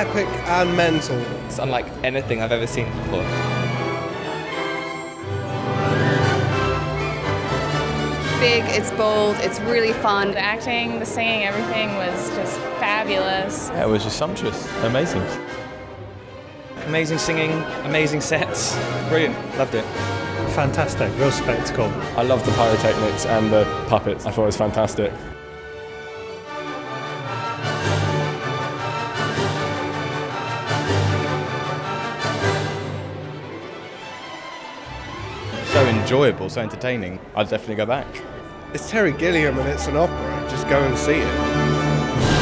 epic and mental. It's unlike anything I've ever seen before. big, it's bold, it's really fun. The acting, the singing, everything was just fabulous. Yeah, it was just sumptuous, amazing. Amazing singing, amazing sets. Brilliant, loved it. Fantastic, real spectacle. I loved the pyrotechnics and the puppets. I thought it was fantastic. Enjoyable, so entertaining. I'd definitely go back. It's Terry Gilliam and it's an opera. Just go and see it.